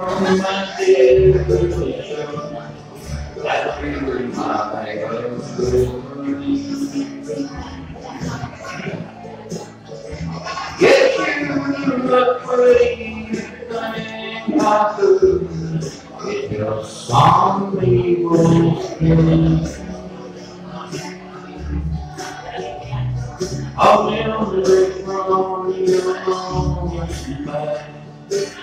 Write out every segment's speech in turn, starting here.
my dear, that we Get you the pretty thing I could. It just on me was I will from you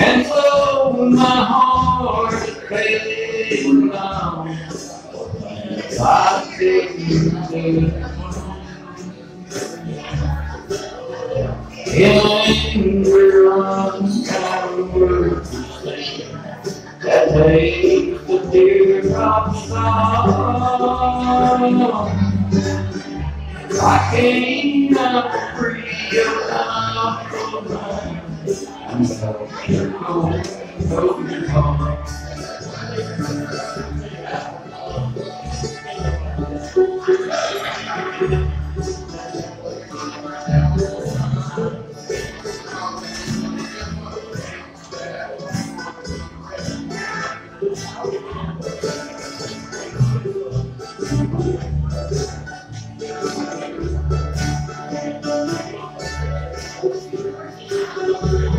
And so my heart fading down. I didn't. Anger unkind words that make the teardrops fall. I cannot free your love. I'm so so.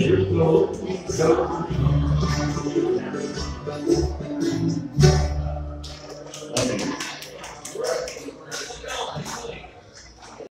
So wrong.